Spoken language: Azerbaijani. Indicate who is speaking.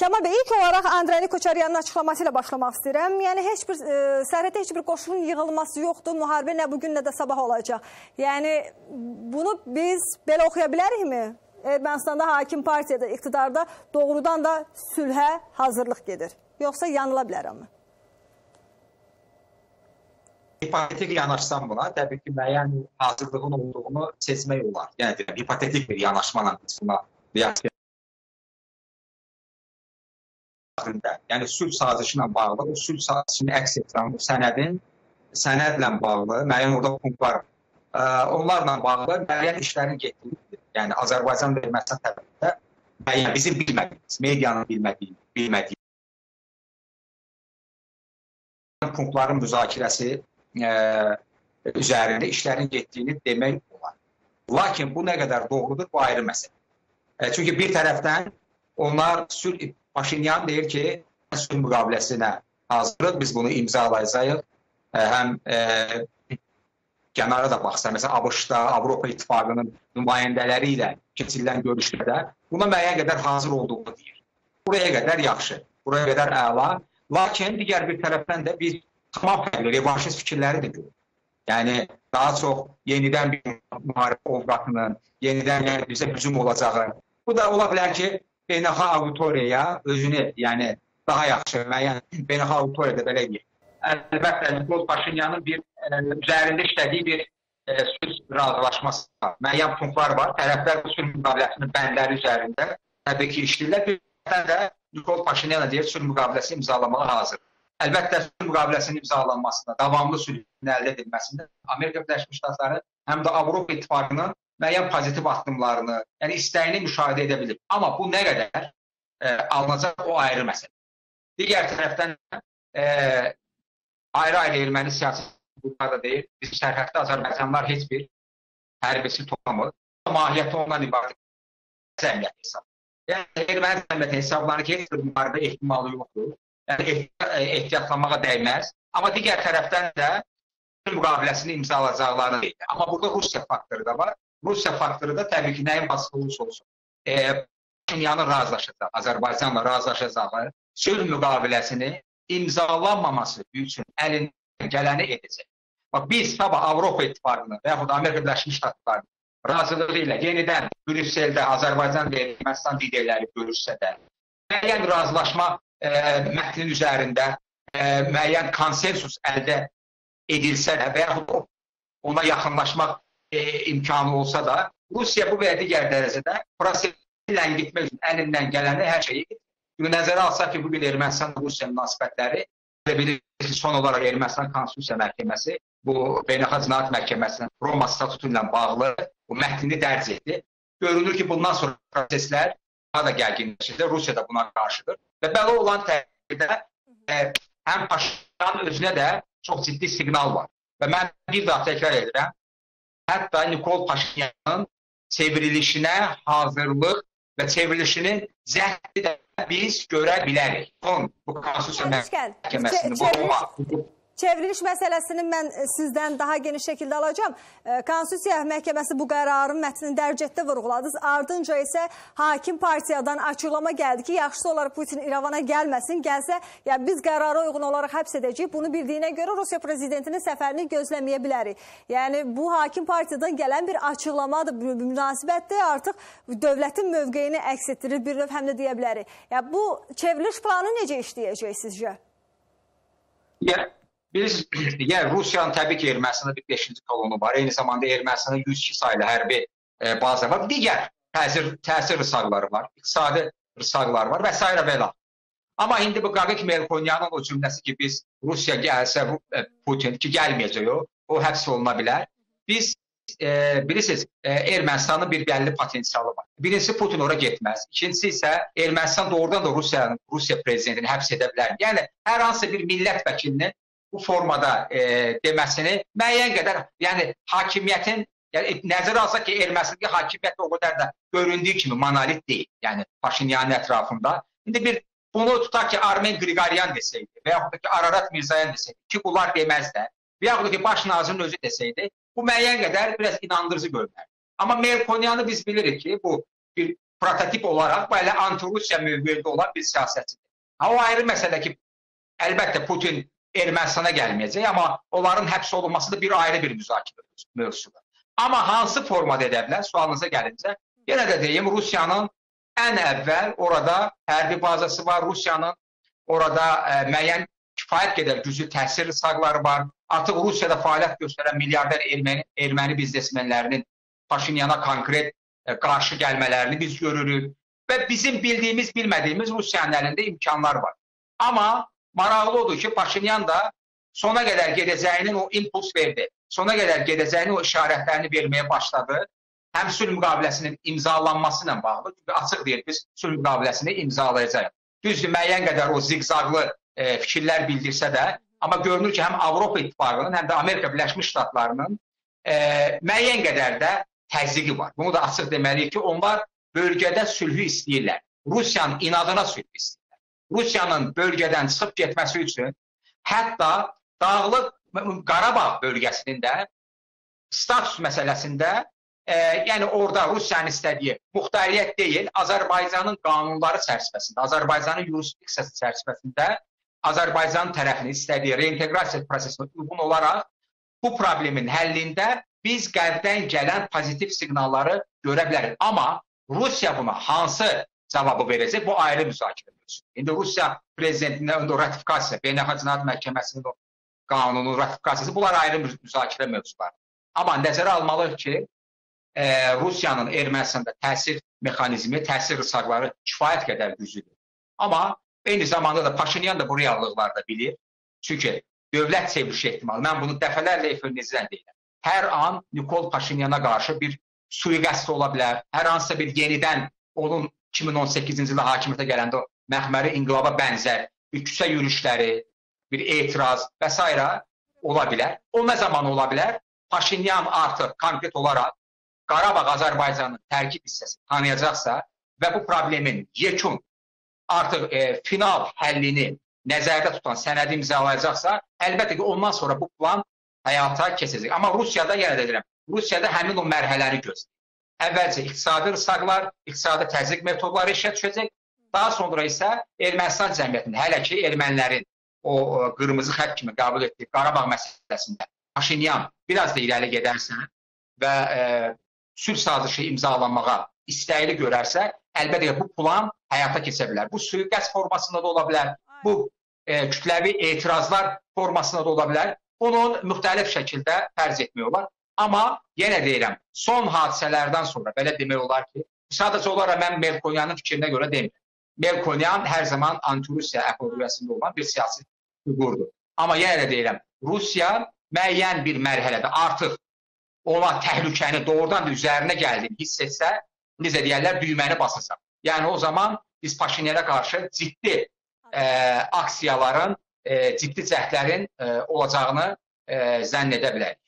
Speaker 1: Kəmal bəy, ilk olaraq Andrei Koçaryanın açıqlaması ilə başlamaq istəyirəm. Yəni heç bir e, sərhəddə heç bir qoşulun yığılması yoxdur. Müharibə nə bu gün nə də sabah olacaq. Yəni bunu biz belə oxuya bilərikmi? Ermənistanda hakim partiyada, iqtidarda doğrudan da sülhə hazırlıq gedir. Yoxsa yanıla bilərəmmi?
Speaker 2: hipotetik yanaşsam buna, təbii ki, müəyyən hazırlığın olduğunu seçmək olar. Yəni hipotetik bir yanaşmala biz buna reaksiya yəni sülh sazişi ilə bağlı, o sülh sazişini əks etdirən sənədin sənədlə bağlı müəyyən orada punktlar onlarla bağlı müəyyən işlərin getdiyi, yəni Azərbaycan və Ermənistan tərəfində müəyyən bizim bilmədiyimiz, medianın bilmədiyi, bilmədiyi punktların müzakirəsi ə, üzərində işlərin getdiyini demək olar. Lakin bu nə qədər doğrudur, bu ayrı məsələ. Çünki bir tərəfdən onlar sülh Paşinyan deyir ki, sülh müqaviləsinə hazırıq, biz bunu imzalayacağıq. E, həm e, kənara da baxsa, məsələn, ABŞ-da, Avropa İttifaqının nümayəndələri ilə keçirilən görüşlərdə buna müəyyən qədər hazır olduğunu deyir. Buraya qədər yaxşı, buraya qədər əla. Lakin digər bir tərəfdən də biz tamam fərqli revanşist fikirləri də görür. Yəni daha çox yenidən bir müharibə ovqatının, yenidən yəni bizə hücum olacağı. Bu da ola bilər ki, beynəlxalq auditoriyaya özünü, yəni daha yaxşı müəyyən beynəlxalq auditoriyada belə deyək. Əlbəttə Nikol Paşinyanın bir ə, e, üzərində işlədiyi bir ə, e, sülh razılaşması var. Müəyyən punktlar var. Tərəflər bu sülh müqaviləsinin bəndləri üzərində təbii ki, işləyirlər. Bir tərəfdən də Nikol Paşinyan deyir, sülh müqaviləsi imzalamağa hazır. Əlbəttə, sülh müqaviləsinin imzalanmasında, davamlı sülhün əldə edilməsində Amerika Birləşmiş Ştatları həm də Avropa İttifaqının müəyyən pozitiv addımlarını, yəni istəyini müşahidə edə bilir. Amma bu nə qədər e, alınacaq o ayrı məsələ. Digər tərəfdən e, ayrı-ayrı erməni siyasi qruplar da deyir, biz sərhəddə Azərbaycanlılar heç bir hərbisi toplamır. Mahiyyəti ondan ibarət cəmiyyət hesab. Yəni erməni cəmiyyəti hesablanır ki, heç bir müharibə ehtimalı yoxdur yəni ehtiyatlanmağa dəyməz. Amma digər tərəfdən də müqaviləsini imzalayacaqlarını deyir. Amma burada Rusiya faktoru da var. Rusiya faktoru da təbii ki, nəyin basılı olursa olsun. E, Paşinyanın razılaşacağı, Azərbaycanla razılaşacağı sülh müqaviləsini imzalanmaması üçün əlindən gələni edəcək. Bax, biz sabah Avropa İttifaqını və yaxud Amerika Birləşmiş Ştatlarının razılığı ilə yenidən Brüsseldə Azərbaycan və Ermənistan liderləri görüşsə də, müəyyən razılaşma ə, mətnin üzərində ə, müəyyən konsensus əldə edilsə də və yaxud ona yaxınlaşmaq ə, imkanı olsa da, Rusiya bu və ya digər dərəcədə prosesi ləngitmək üçün əlindən gələni hər şeyi nəzərə alsaq ki, bugün Ermənistan-Rusiya münasibətləri bilirsiniz, son olaraq Ermənistan Konstitusiya Məhkəməsi bu Beynəlxalq Cinayət Məhkəməsinin Roma statutu ilə bağlı bu mətnini dərc etdi. Görünür ki, bundan sonra proseslər daha da gərginləşəcək. Rusiya da buna qarşıdır. Və belə olan təqdirdə e, həm Paşinyanın özünə də çox ciddi siqnal var. Və mən bir daha təkrar edirəm, hətta Nikol Paşinyanın çevrilişinə hazırlıq və çevrilişinin zəhdi də biz görə bilərik. Son bu Konstitusiya Məhkəməsinin bu
Speaker 1: Çevriliş məsələsini mən e, sizdən daha geniş şəkildə alacağam. E, Konstitusiya Məhkəməsi bu qərarın mətnini dərc etdi, vurğuladı. Ardınca isə hakim partiyadan açıqlama gəldi ki, yaxşısı olaraq Putin İrəvana gəlməsin, gəlsə, ya biz qərara uyğun olaraq həbs edəcəyik. Bunu bildiyinə görə Rusiya prezidentinin səfərini gözləməyə bilərik. Yəni bu hakim partiyadan gələn bir açıqlamadır, bir münasibətdir. Artıq dövlətin mövqeyini əks etdirir bir növ həm də deyə bilərik. Ya bu çevriliş planı necə işləyəcək sizcə?
Speaker 2: Yeah. Biz yəni Rusiyanın təbii ki, Ermənistanda bir 5-ci kolonu var. Eyni zamanda Ermənistanda 102 saylı hərbi e, baza var. Digər təsir təsir rısaqları var, iqtisadi rısaqlar var və s. və ilə. Amma indi bu Qaqik Melkonyanın o cümləsi ki, biz Rusiya gəlsə e, Putin ki, gəlməyəcək o, o həbs oluna bilər. Biz e, bilirsiniz, e, Ermənistanın bir bəlli potensialı var. Birincisi Putin ora getməz. İkincisi isə Ermənistan doğrudan da Rusiyanın Rusiya prezidentini həbs edə bilər. Yəni hər hansı bir millət vəkilinin bu formada e, deməsini müəyyən qədər, yəni hakimiyyətin yəni nəzərə alsaq ki, Ermənistandakı hakimiyyət o qədər də göründüyü kimi monolit deyil. Yəni Paşinyanın ətrafında. İndi bir bunu tutaq ki, Armen Qriqoryan desəydi və yaxud da ki, Ararat Mirzayan desəydi ki, bunlar deməzlər. Və yaxud da ki, baş nazirin özü desəydi, bu müəyyən qədər biraz inandırıcı görünər. Amma Melkonyanı biz bilirik ki, bu bir prototip olaraq belə anti-Rusiya mövqeyində olan bir siyasətçidir. Ha, o ayrı məsələ ki, əlbəttə Putin Ermənistana gəlməyəcək, amma onların həbs olunması da bir ayrı bir müzakirə mövzusudur. Amma hansı formada edə bilər? Sualınıza gəlincə, yenə də deyim, Rusiyanın ən əvvəl orada hərbi bazası var, Rusiyanın orada ə, müəyyən kifayət qədər güclü təsir sağları var. Artıq Rusiyada fəaliyyət göstərən milyarder erməni, erməni biznesmenlərinin Paşinyana konkret ə, qarşı gəlmələrini biz görürük və bizim bildiyimiz, bilmədiyimiz Rusiyanın əlində imkanlar var. Amma maraqlı odur ki, Paşinyan da sona qədər gedəcəyinin o impuls verdi. Sona qədər gedəcəyinin o işarətlərini verməyə başladı. Həm sülh müqaviləsinin imzalanması ilə bağlı, çünki açıq deyir, biz sülh müqaviləsini imzalayacağıq. Düzdür, müəyyən qədər o ziqzaqlı e, fikirlər bildirsə də, amma görünür ki, həm Avropa İttifaqının, həm də Amerika Birləşmiş Ştatlarının e, müəyyən qədər də təzyiqi var. Bunu da açıq deməliyik ki, onlar bölgədə sülhü istəyirlər. Rusiyanın inadına sülh istəyirlər. Rusiyanın bölgədən çıxıb getməsi üçün hətta Dağlıq Qarabağ bölgəsinin də status məsələsində e, yəni orada Rusiyanın istədiyi muxtariyyət deyil, Azərbaycanın qanunları çərçivəsində, Azərbaycanın yurisdiksiyası çərçivəsində Azərbaycan tərəfinin istədiyi reinteqrasiya prosesinə uyğun olaraq bu problemin həllində biz qərbdən gələn pozitiv siqnalları görə bilərik. Amma Rusiya buna hansı cavabı verəcək? Bu ayrı müzakirə mövzusudur. İndi Rusiya prezidentinin ratifikasiya, Beynəlxalq Cinayət Məhkəməsinin qanunun ratifikasiyası bunlar ayrı müzakirə mövzuları. Amma nəzərə almalıyıq ki, e, Rusiyanın Ermənistanda təsir mexanizmi, təsir rıçaqları kifayət qədər güclüdür. Amma eyni zamanda da Paşinyan da bu reallıqları da bilir. Çünki dövlət çevrilişi ehtimalı, mən bunu dəfələrlə efirinizdən deyirəm. Hər an Nikol Paşinyana qarşı bir sui-qəsd ola bilər. Hər hansısa bir yenidən onun 2018-ci ildə hakimiyyətə gələndə məxməri inqilaba bənzər bir küçə yürüyüşləri, bir etiraz və s. ola bilər. O nə zaman ola bilər? Paşinyan artıq konkret olaraq Qarabağ Azərbaycanın tərkib hissəsi tanıyacaqsa və bu problemin yekun artıq e, final həllini nəzərdə tutan sənədi imzalayacaqsa, əlbəttə ki, ondan sonra bu plan həyata keçəcək. Amma Rusiyada yenə də deyirəm, Rusiyada həmin o mərhələni gözləyir. Əvvəlcə iqtisadi rısaqlar, iqtisadi təzyiq metodları işə düşəcək. Daha sonra isə Ermənistan cəmiyyətində hələ ki ermənilərin o qırmızı xətt kimi qəbul etdiyi Qarabağ məsələsində Paşinyan biraz da irəli gedərsə və e, sülh sazişi imzalanmağa istəyili görərsə, əlbəttə bu plan həyata keçə bilər. Bu sui-qəsd formasında da ola bilər, bu e, kütləvi etirazlar formasında da ola bilər. Bunu müxtəlif şəkildə fərz etmək olar. Amma yenə deyirəm, son hadisələrdən sonra belə demək olar ki, sadəcə olaraq mən Melkonyanın fikrinə görə demirəm. Melkonyan hər zaman anti-Rusiya əqolliyasında olan bir siyasi fiqurdur. Amma yenə də deyirəm, Rusiya müəyyən bir mərhələdə artıq ona təhlükəni doğrudan da üzərinə gəldiyini hiss etsə, necə deyərlər, düyməni basacaq. Yəni o zaman biz Paşinyana qarşı ciddi e, aksiyaların, e, ciddi cəhdlərin e, olacağını e, zənn edə bilərik.